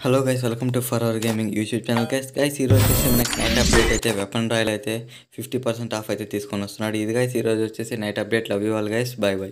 Hello guys welcome to for our gaming YouTube channel guys guys ఈరోజు వచ్చేసి మనకి night update అయితే weapon royal అయితే ఫిఫ్టీ పర్సెంట్ ఆఫ్ అయితే తీసుకొని వస్తున్నాడు. ఇది గైస్ ఈరోజు వచ్చేసి night update love you all guys bye bye